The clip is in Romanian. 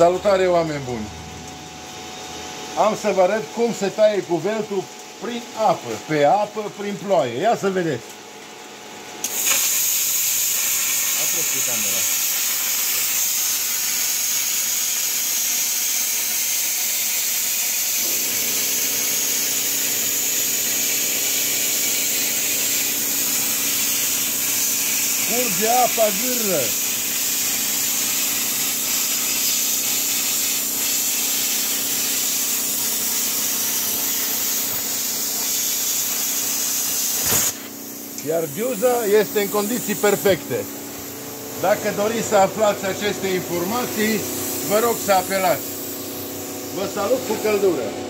Salutare oameni buni! Am să vă arăt cum se taie cuvertul prin apă, pe apă, prin ploaie. Ia să vedeți! Apropie camera. Curge apa gârlă. Iar giuza este în condiții perfecte. Dacă doriți să aflați aceste informații, vă rog să apelați. Vă salut cu căldură!